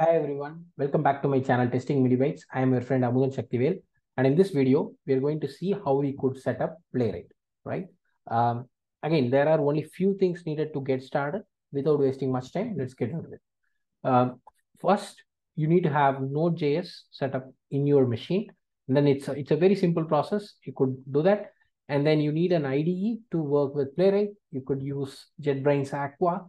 Hi everyone, welcome back to my channel Testing Mini Bytes. I am your friend Amuthan Sakthivel and in this video we are going to see how we could set up Playwright, right? Um, again, there are only few things needed to get started without wasting much time. Let's get into it. Um, first, you need to have Node.js set up in your machine. And then it's a, it's a very simple process. You could do that. And then you need an IDE to work with Playwright. You could use JetBrains Aqua.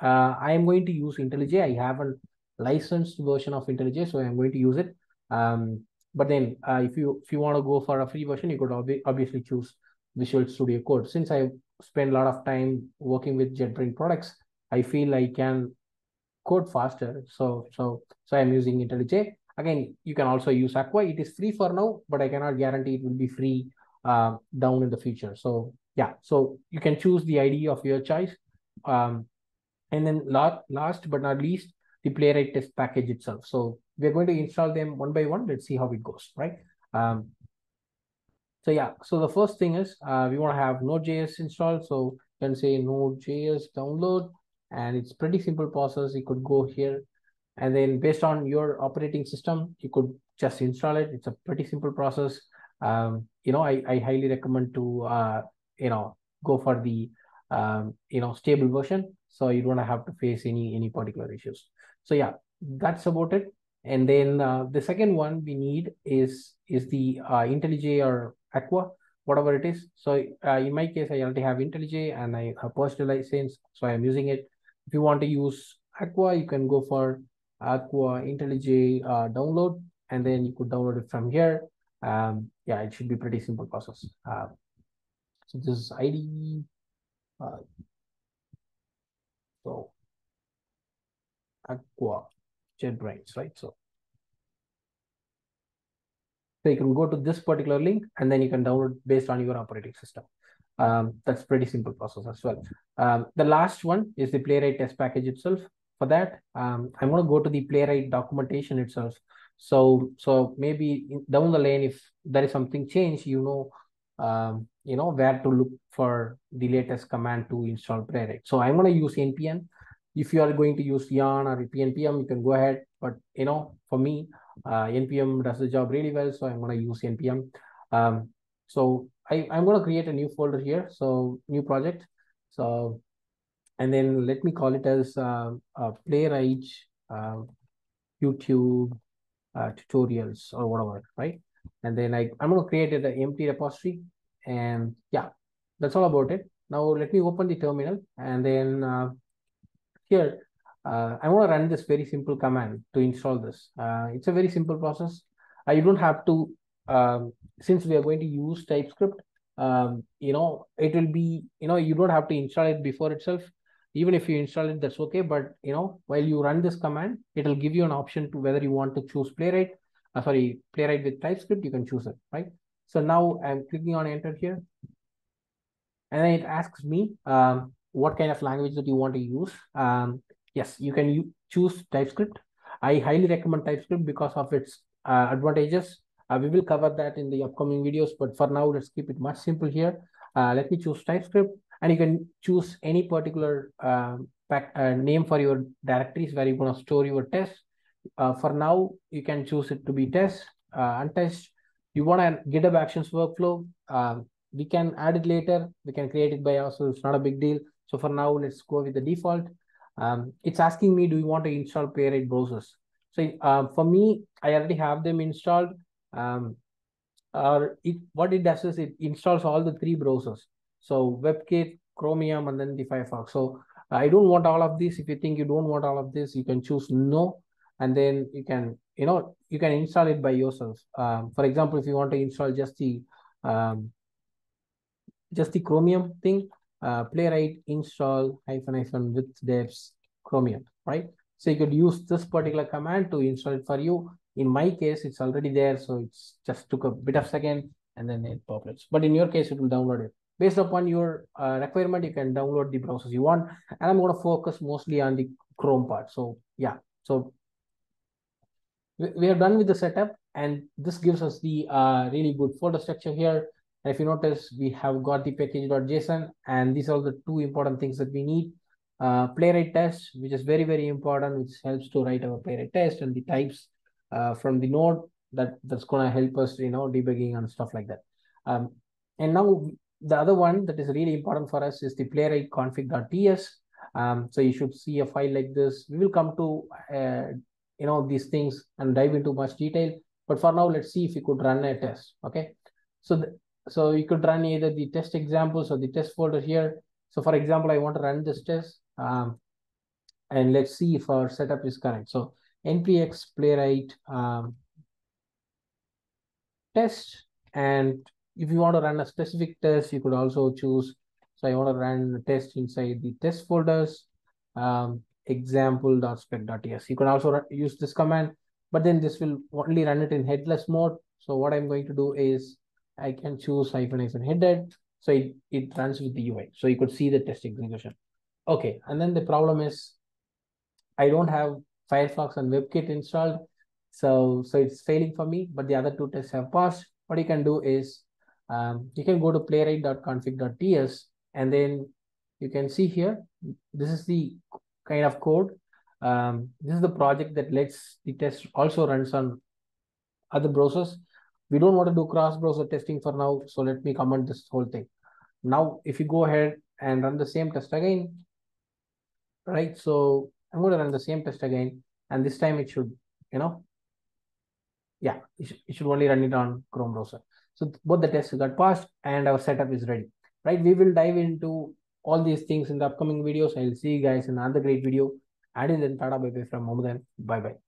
Uh, I am going to use IntelliJ. I haven't licensed version of IntelliJ, so I'm going to use it. Um, but then uh, if you if you want to go for a free version, you could ob obviously choose Visual Studio Code. Since I spend a lot of time working with JetBrains products, I feel I can code faster. So so so I'm using IntelliJ. Again, you can also use Aqua. It is free for now, but I cannot guarantee it will be free uh, down in the future. So yeah, so you can choose the IDE of your choice. Um, and then last, last but not least, the playwright test package itself. So we're going to install them one by one. Let's see how it goes, right? Um, so yeah, so the first thing is uh, we want to have Node.js installed. So you can say Node.js download, and it's pretty simple process. You could go here, and then based on your operating system, you could just install it. It's a pretty simple process. Um, you know, I, I highly recommend to uh, you know go for the um, you know stable version so you don't have to face any any particular issues. So yeah that's about it. And then uh, the second one we need is is the uh, IntelliJ or Aqua whatever it is. So uh, in my case I already have IntelliJ and I have personal license so I'm using it. If you want to use Aqua you can go for Aqua IntelliJ uh, download and then you could download it from here. Um, yeah it should be pretty simple process. Uh, so this is IDE uh, so Aqua JetBrains, right? So, so you can go to this particular link and then you can download based on your operating system. Um, that's pretty simple process as well. Um, the last one is the Playwright test package itself. For that, um, I'm going to go to the Playwright documentation itself. So, so maybe down the lane, if there is something changed, you know, um, you know, where to look for the latest command to install Playwright. So I'm going to use npm. If you are going to use yarn or npm, you can go ahead. But, you know, for me, uh, npm does the job really well. So I'm going to use npm. Um, so I, I'm going to create a new folder here. So new project. So, and then let me call it as uh, uh, Playwright uh, YouTube uh, tutorials or whatever, right? And then I, I'm going to create an empty repository and yeah, that's all about it. Now let me open the terminal and then uh, here, uh, I want to run this very simple command to install this. Uh, it's a very simple process. Uh, you don't have to, um, since we are going to use TypeScript, um, you know, it will be, you know, you don't have to install it before itself. Even if you install it, that's okay. But, you know, while you run this command, it'll give you an option to whether you want to choose Playwright, uh, sorry, Playwright with TypeScript, you can choose it, right? So now I'm clicking on enter here. And then it asks me um, what kind of language that you want to use. Um, yes, you can choose TypeScript. I highly recommend TypeScript because of its uh, advantages. Uh, we will cover that in the upcoming videos, but for now, let's keep it much simple here. Uh, let me choose TypeScript, and you can choose any particular um, pack, uh, name for your directories where you want to store your test. Uh, for now, you can choose it to be test, uh, untest. You want a GitHub Actions workflow. Um, we can add it later. We can create it by ourselves. It's not a big deal. So for now, let's go with the default. Um, it's asking me, do you want to install Playwright browsers? So uh, for me, I already have them installed. Um, or it, what it does is it installs all the three browsers. So WebKit, Chromium, and then the Firefox. So I don't want all of this. If you think you don't want all of this, you can choose no, and then you can, you know, you can install it by yourself. Um, for example, if you want to install just the um, just the Chromium thing, uh, playwright install hyphen hyphen with deps Chromium, right? So you could use this particular command to install it for you. In my case, it's already there, so it's just took a bit of second and then it populates. But in your case, it will download it. Based upon your uh, requirement, you can download the browsers you want. And I'm going to focus mostly on the Chrome part. So yeah, so we, are done with the setup and this gives us the uh, really good folder structure here. And if you notice, we have got the package.json and these are the two important things that we need. uh, playwright test, which is very, very important, which helps to write our playwright test and the types uh, from the node that that's going to help us, you know, debugging and stuff like that. Um, and now the other one that is really important for us is the playwright config.ts. Um, so you should see a file like this. We will come to, uh, you know, these things and dive into much detail. But for now, let's see if you could run a test. Okay. So, the, so you could run either the test examples or the test folder here. So for example, I want to run this test. Um, and let's see if our setup is correct. So npx playwright um, test. And if you want to run a specific test, you could also choose. So I want to run a test inside the test folders, um, example.spec.ts. You can also use this command, but then this will only run it in headless mode. So what I'm going to do is I can choose hyphen hyphen headed. So it, it runs with the UI. So you could see the test execution. Okay, and then the problem is I don't have Firefox and WebKit installed. So, so it's failing for me, but the other two tests have passed. What you can do is um, you can go to playwright.config.ts and then you can see here, this is the kind of code. Um, this is the project that lets the test also runs on other browsers. We don't want to do cross-browser testing for now, so let me comment this whole thing. Now, if you go ahead and run the same test again, right? So I'm going to run the same test again, and this time it should, you know, yeah, it it should only run it on Chrome browser. So both the tests got passed and our setup is ready, right? We will dive into all these things in the upcoming videos. I'll see you guys in another great video. And then Tata bye bye from Amuthan. Bye bye.